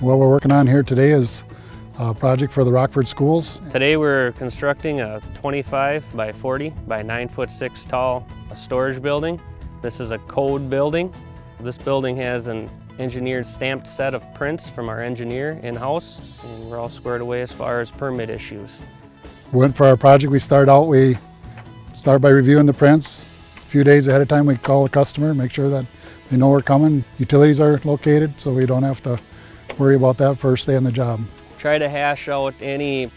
What we're working on here today is a project for the Rockford schools. Today we're constructing a 25 by 40 by 9 foot 6 tall storage building. This is a code building. This building has an engineered stamped set of prints from our engineer in-house and we're all squared away as far as permit issues. Went for our project, we start out, we start by reviewing the prints. A few days ahead of time, we call the customer, make sure that they know we're coming. Utilities are located, so we don't have to worry about that first day on the job. Try to hash out any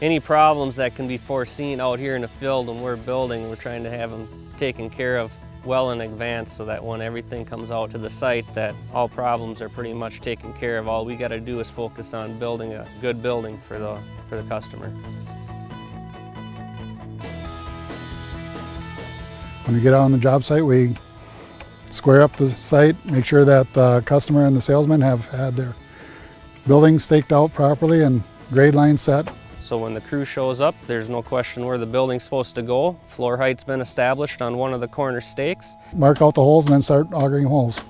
any problems that can be foreseen out here in the field when we're building. We're trying to have them taken care of well in advance so that when everything comes out to the site that all problems are pretty much taken care of. All we got to do is focus on building a good building for the, for the customer. When we get out on the job site, we square up the site, make sure that the customer and the salesman have had their building staked out properly and grade line set. So when the crew shows up, there's no question where the building's supposed to go. Floor height's been established on one of the corner stakes. Mark out the holes and then start augering holes.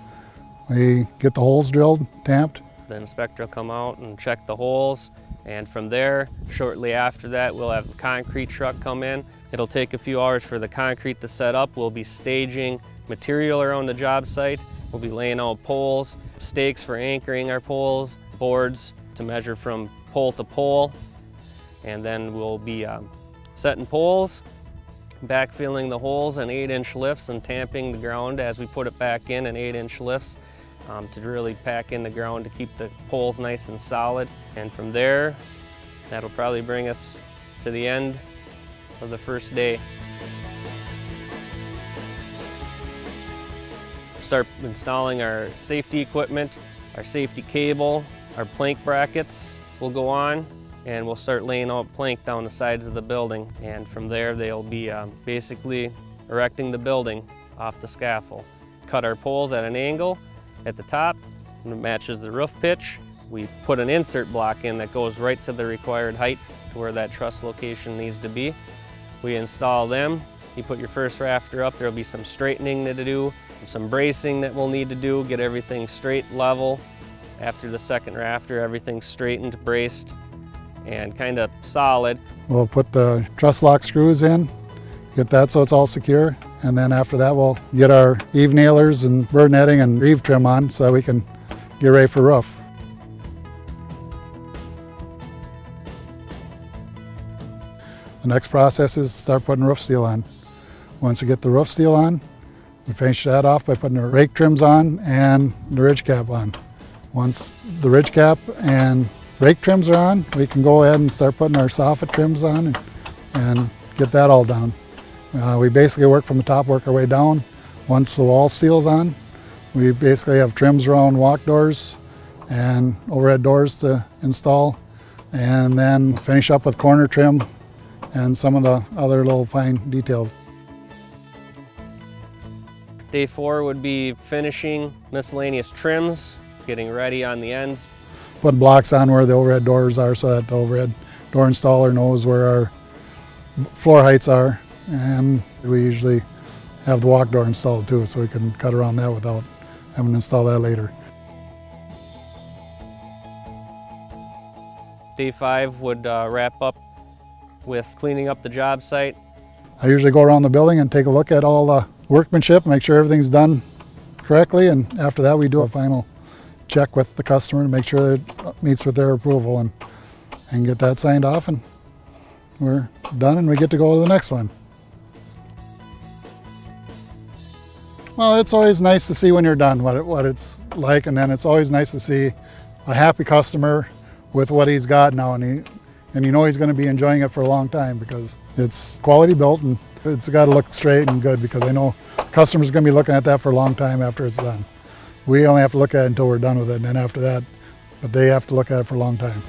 We get the holes drilled, tamped. The inspector will come out and check the holes. And from there, shortly after that, we'll have the concrete truck come in. It'll take a few hours for the concrete to set up. We'll be staging material around the job site. We'll be laying out poles, stakes for anchoring our poles, boards to measure from pole to pole. And then we'll be um, setting poles, backfilling the holes in eight inch lifts and tamping the ground as we put it back in in eight inch lifts um, to really pack in the ground to keep the poles nice and solid. And from there, that'll probably bring us to the end of the first day. Start installing our safety equipment, our safety cable, our plank brackets will go on and we'll start laying out plank down the sides of the building and from there they'll be um, basically erecting the building off the scaffold. Cut our poles at an angle at the top and it matches the roof pitch. We put an insert block in that goes right to the required height to where that truss location needs to be. We install them. You put your first rafter up, there'll be some straightening to do, some bracing that we'll need to do, get everything straight, level. After the second rafter, everything's straightened, braced, and kind of solid. We'll put the truss lock screws in, get that so it's all secure, and then after that we'll get our eave nailers and bird netting and eave trim on so that we can get ready for roof. The next process is start putting roof steel on. Once we get the roof steel on, we finish that off by putting the rake trims on and the ridge cap on. Once the ridge cap and rake trims are on, we can go ahead and start putting our soffit trims on and, and get that all done. Uh, we basically work from the top, work our way down. Once the wall steel's on, we basically have trims around walk doors and overhead doors to install and then finish up with corner trim and some of the other little fine details. Day four would be finishing miscellaneous trims, getting ready on the ends. Put blocks on where the overhead doors are so that the overhead door installer knows where our floor heights are. And we usually have the walk door installed too, so we can cut around that without having to install that later. Day five would uh, wrap up with cleaning up the job site. I usually go around the building and take a look at all the workmanship, make sure everything's done correctly, and after that we do a final check with the customer to make sure that it meets with their approval and, and get that signed off and we're done and we get to go to the next one. Well, it's always nice to see when you're done what, it, what it's like and then it's always nice to see a happy customer with what he's got now and, he, and you know he's going to be enjoying it for a long time because it's quality built and it's got to look straight and good because I know customers are going to be looking at that for a long time after it's done. We only have to look at it until we're done with it and then after that, but they have to look at it for a long time.